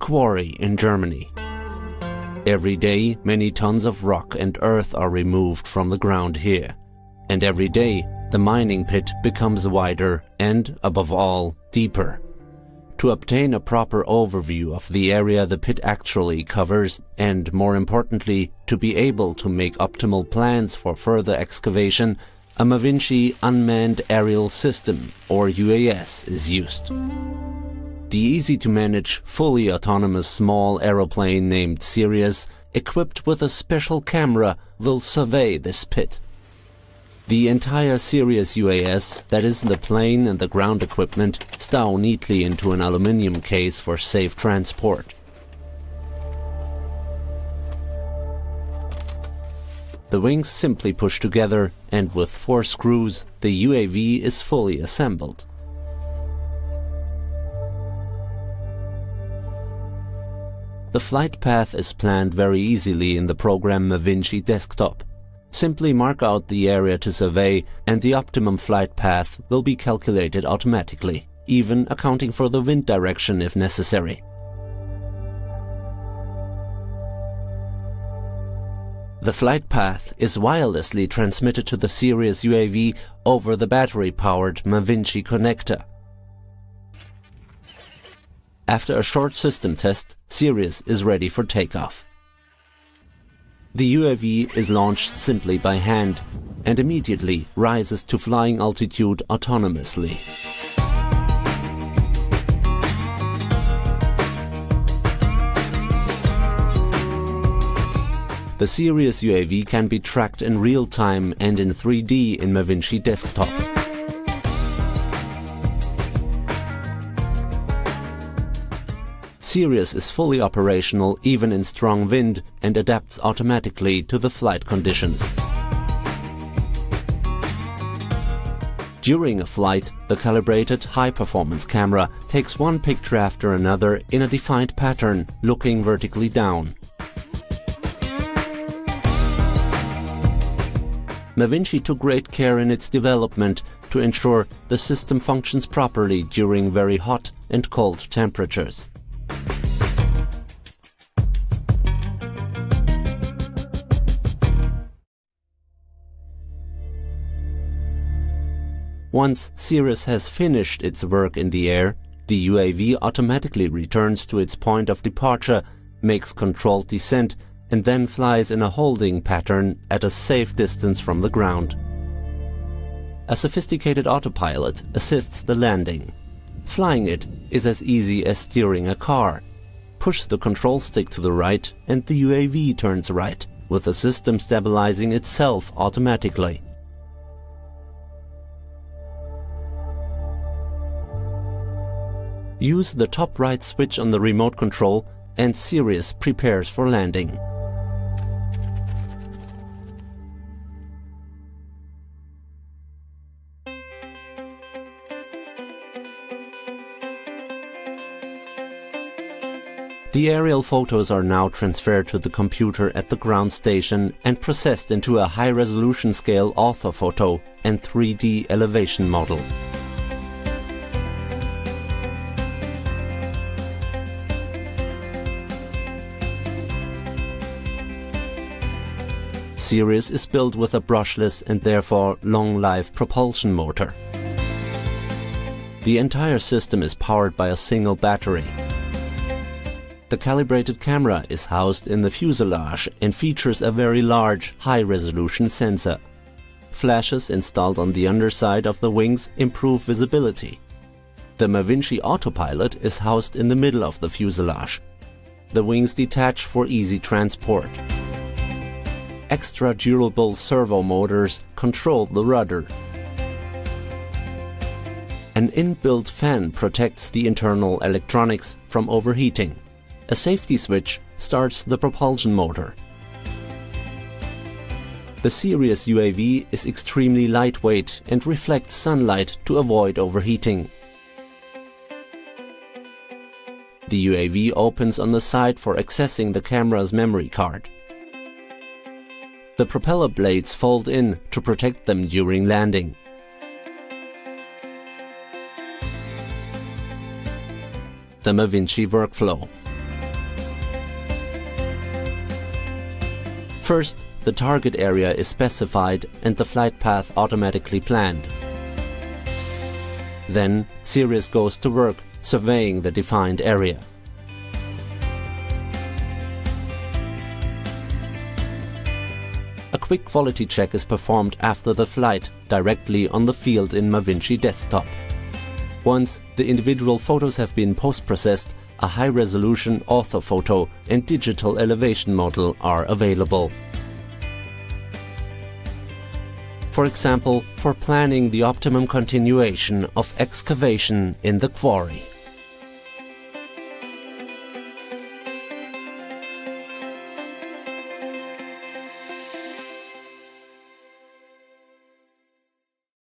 quarry in Germany. Every day, many tons of rock and earth are removed from the ground here. And every day, the mining pit becomes wider and, above all, deeper. To obtain a proper overview of the area the pit actually covers, and more importantly, to be able to make optimal plans for further excavation, a Mavinci Unmanned Aerial System, or UAS, is used. The easy-to-manage, fully autonomous small aeroplane named Sirius, equipped with a special camera, will survey this pit. The entire Sirius UAS, that is the plane and the ground equipment, stow neatly into an aluminium case for safe transport. The wings simply push together and with four screws the UAV is fully assembled. The flight path is planned very easily in the program Mavinci desktop. Simply mark out the area to survey and the optimum flight path will be calculated automatically, even accounting for the wind direction if necessary. The flight path is wirelessly transmitted to the Sirius UAV over the battery-powered Mavinci connector. After a short system test, Sirius is ready for takeoff. The UAV is launched simply by hand and immediately rises to flying altitude autonomously. The Sirius UAV can be tracked in real time and in 3D in Mavinci Desktop. Sirius is fully operational even in strong wind and adapts automatically to the flight conditions. During a flight, the calibrated high-performance camera takes one picture after another in a defined pattern, looking vertically down. Mavinci took great care in its development to ensure the system functions properly during very hot and cold temperatures. Once Sirius has finished its work in the air, the UAV automatically returns to its point of departure, makes controlled descent and then flies in a holding pattern at a safe distance from the ground. A sophisticated autopilot assists the landing. Flying it is as easy as steering a car. Push the control stick to the right and the UAV turns right, with the system stabilizing itself automatically. Use the top right switch on the remote control and Sirius prepares for landing. The aerial photos are now transferred to the computer at the ground station and processed into a high-resolution scale orthophoto and 3D elevation model. Sirius is built with a brushless and therefore long-life propulsion motor. The entire system is powered by a single battery. The calibrated camera is housed in the fuselage and features a very large, high-resolution sensor. Flashes installed on the underside of the wings improve visibility. The Mavinci autopilot is housed in the middle of the fuselage. The wings detach for easy transport. Extra durable servo motors control the rudder. An inbuilt fan protects the internal electronics from overheating. A safety switch starts the propulsion motor. The Sirius UAV is extremely lightweight and reflects sunlight to avoid overheating. The UAV opens on the side for accessing the camera's memory card the propeller blades fold in to protect them during landing. The Mavinci workflow. First, the target area is specified and the flight path automatically planned. Then, Sirius goes to work surveying the defined area. Quick quality check is performed after the flight, directly on the field in Mavinci desktop. Once the individual photos have been post-processed, a high-resolution orthophoto and digital elevation model are available. For example, for planning the optimum continuation of excavation in the quarry.